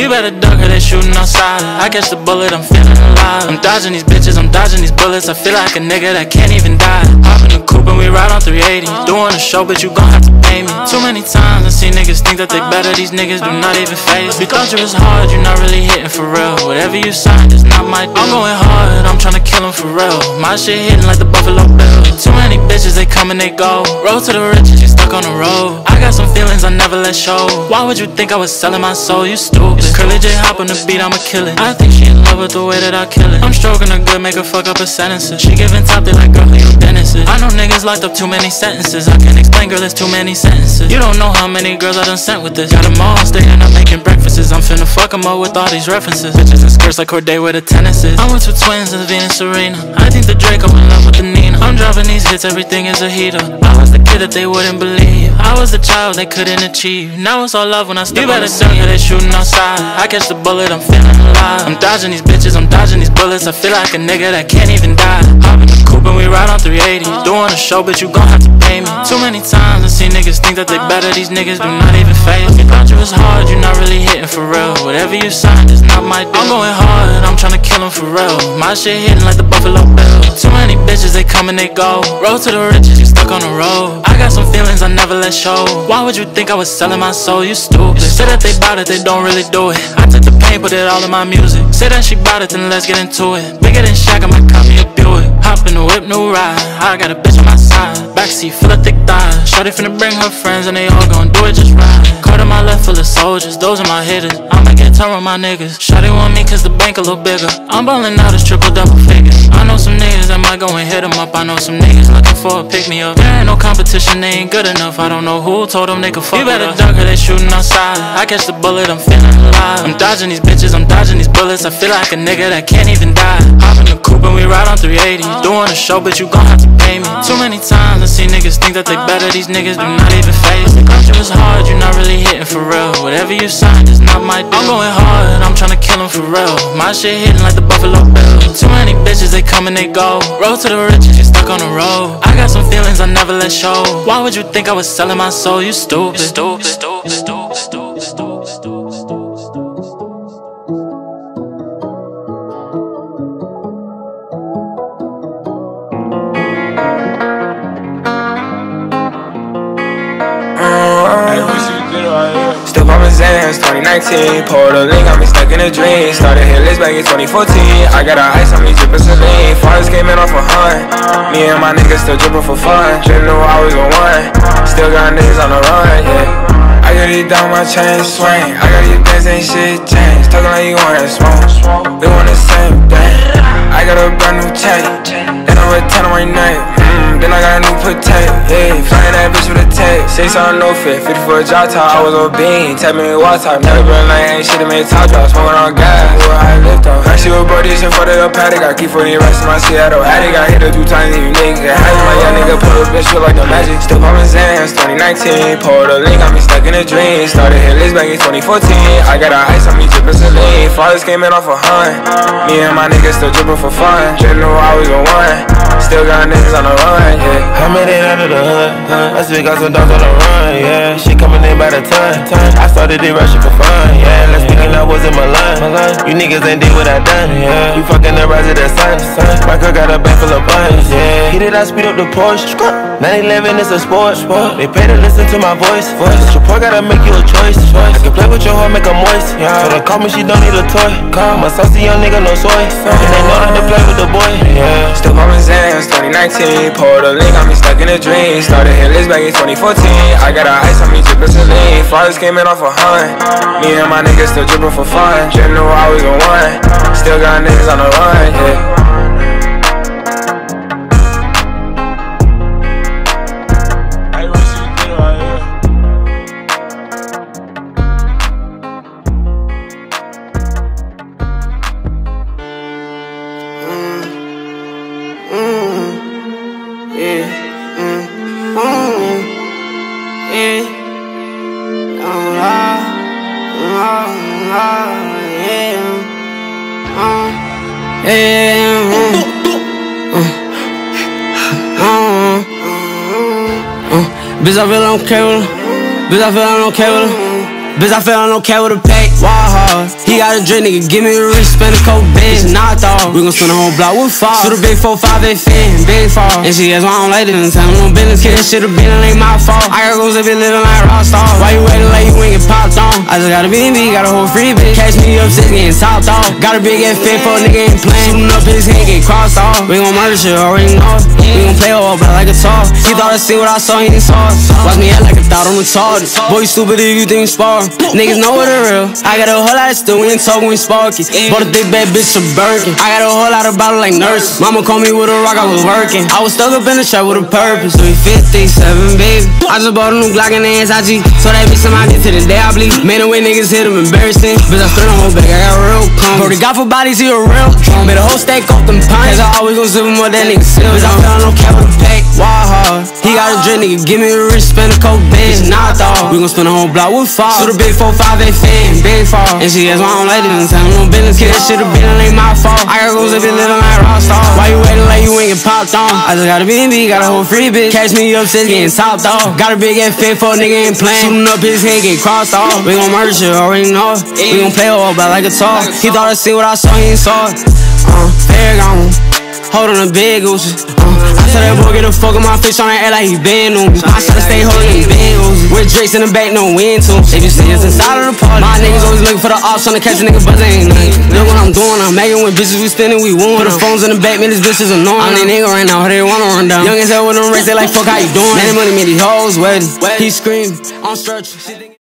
You better duck her, they shooting outside. I catch the bullet, I'm feeling alive. I'm dodging these bitches, I'm dodging these bullets. I feel like a nigga that can't even die. Hop in the coupe and we ride on 380. Doing a show, but you gon' have to pay me. Too many times I see niggas think that they better. These niggas do not even face. We thought you was hard, you're not really hitting for real. Whatever you sign is not my deal. I'm going hard, I'm tryna kill him for real. My shit hitting like the Buffalo Bill. Too many bitches, they come and they go. Road to the riches, you stuck on the road. I got some feelings I never let show. Why would you think I was selling my soul? You stupid. Curly J hop on the beat, I'ma kill it. I think she in love with the way that I kill it. I'm stroking her good, make her fuck up her sentences. She giving top, they like girl, you Dennis. I know niggas locked up too many sentences. I can't explain, girl, it's too many sentences. You don't know how many girls I done sent with this. Got them all staying up making breakfasts. I'm finna fuck them up with all these references. Bitches in skirts like Corday with the tennises. I went to twins in Venus Serena. I think the Drake, I'm in love with the Nina. I'm dropping these hits, everything is a heater. I was the kid that they wouldn't believe. I was a child they couldn't achieve. Now it's all love when I step You better duck, yeah, they shooting outside. I catch the bullet, I'm feeling alive. I'm dodging these bitches, I'm dodging these bullets. I feel like a nigga that can't even die. Hop in the coupe and we ride on 380. Doing a show, but you gon' have to pay me. Too many times I see niggas think that they better. These niggas do not even face. Thought you was hard, you not really hitting for real. Whatever you signed is not my deal. I'm going hard, I'm tryna kill him for real. My shit hitting like the Buffalo. Too many bitches, they come and they go. Road to the riches, you stuck on the road. I got some feelings I never let show. Why would you think I was selling my soul? You stupid. Say that they bout it, they don't really do it. I took the pain, put it all in my music. Say that she bout it, then let's get into it. Bigger than Shaq, I might call me a Buick. Hop in the whip, new ride. I got a bitch on my side. Backseat full of thick. Shorty finna bring her friends and they all gon' do it just right. Card on my left full of soldiers, those are my hitters. I'ma get turn with my niggas. Shorty want me cause the bank a little bigger. I'm ballin' out as triple double figures. I know some niggas that might go and hit them up. I know some niggas looking for a pick me up. There ain't no competition, they ain't good enough. I don't know who told them they could fuck You better duck her, they shooting outside. I catch the bullet, I'm feeling alive. I'm dodging these bitches, I'm dodging these bullets. I feel like a nigga that can't even die. Hop in the coupe and we ride on 380. A show, but you gon' have to pay me. Too many times I see niggas think that they better. These niggas do not even face. The country was hard, you not really hitting for real. Whatever you signed is not my deal. I'm going hard, I'm tryna kill him for real. My shit hitting like the Buffalo Bill. Too many bitches, they come and they go. Road to the riches, you stuck on the road. I got some feelings I never let show. Why would you think I was selling my soul? You stupid. Stupid, stupid, stupid, stupid, Zans, 2019. Pulled a link, got me stuck in a dream. Started hit list back in 2014. I got a ice on me, drippin' saline. Fathers came in off a hunt. Me and my niggas still drippin' for fun. Didn't know I was on one. Still got niggas on the run, yeah. I got these down my chain swing. I got these bands, ain't shit changed. Talking like you wanna smoke. We want the same thing. I got a brand new chain. And I'm a 10 on my name. Mm, then I got a new potato. Yeah, flying that bitch with a tape. Say something no fit. 50 for a drop top. I was on bean. Tell me what time. Never been like ain't shit to make top drop. Smoking on gas. Where I lift on. I see bro this in front of the paddock. I keep 40 rest in my Seattle attic. I hit her two times. You niggas get high. My young nigga put a bitch feel like the magic. Still poppin' Zans. 2019. Pulled a link. Got me stuck in a dream. Started hit list back in 2014. I got a ice on me drippin' saline. Fathers came in off a hunt. Me and my niggas still drippin' for fun. Didn't know I was on one. Still got niggas on the run, yeah. I made it out of the hood. I still got some dogs on the run, yeah. She coming in by the ton. I started it rushing for fun, yeah. Let's thinking I was in my line. You niggas ain't did what I done, yeah. You fucking the rise of the sun. My girl got a bag full of buns, yeah. Hit it, I speed up the Porsche. 911 is a sport. sport. They pay to listen to my voice. Voice. Your boy gotta make you a choice. I can play with your heart, make her moist. So they call me, she don't need a toy. I'm a saucy young nigga, no soy. And they know how to play with the boy, yeah. Still poppin' Zans, 2019. Pulled a link, got me stuck in a dream. Started hit list back in 2014. I got a ice on me, drippin' saline. Fathers came in off a hunt. Me and my niggas still drippin' for fun. Didn't know I was on one. Still got niggas on the run. Yeah. Yeah. Yeah. Bitch, I feel I don't care with. Bitch, I feel I don't care. Bitch, I feel I don't care a pack. Wall hard. He got a drink, nigga. Give me a wrist, spend a coke bitch. Knocked off. We gon' spend a whole block with five. Shoot a big 4 5 8 fan, big fall. And she asked why I don't like this. Tell me no business, kid. That shit have been, it ain't my fault. I got goals if it living like rock star. Why you waiting like you ain't get popped on? I just got a BB, got a whole free bitch. Catch me up, six getting topped off. Got a big ass fit for nigga ain't playing. Shooting up his hand, get crossed off. We gon' murder shit, already know. We gon' play all but like a talk. He thought I see what I saw, he didn't saw. Watch me act like a thought I'm retarded. Boy, you stupid if you think you spar. Niggas know what it real. I got a whole lot of still, we ain't talking, we sparky. Bought a big bad bitch a Birkin. I got a whole lot of bottle like nurses. Mama called me with a rock, I was working. I was stuck up in the trap with a purpose. 357, baby. I just bought a new Glock in the SIG. So that bitch somehow get to the day I bleed. Man, the way niggas hit him embarrassing. Bitch, I straight on whole back, I got real calm. Brody got for bodies, he a real drum. Made a whole stack off them pints. I always gon' zip him what that nigga sell. Bitch, I feel no cap with a pack. Hard. He got a drink, nigga. Give me a wrist, spend a coke, bitch. Knocked off. We gon' spend a whole block with fall. Shoot the big 4 5 8 fan, big fall. And she asked I like this. Tell me no business, kid. That shit have been, it ain't my fault. I got goals if it living like rock star. Why you waiting like you ain't get popped on? I just got a BNB, got a whole free bitch. Catch me up, since getting topped off. Got a big ass fit for nigga ain't playing. Shooting up his head, get crossed off. We gon' murder shit, already know. We gon' play all but like a talk. He thought I see what I saw, he ain't saw it. Uh, fair gone. Hold on a big Uzi. Uh, I tell that boy get a fuck on my face on that air like he been on me. I shoulda stay holding Uzi. With Drake's in the back, no wind to They just see us inside of the party. My niggas always looking for the ops, to catch a nigga, but they ain't nothing. Look what I'm doing, I'm making with bitches, we spinning, we won. Put the phones in the back, man, this bitch is annoying. I'm that nigga right now, they wanna run down. Young as hell with them race, they like, fuck, how you doing? Man, money made these hoes wet. He screaming, I'm stretching.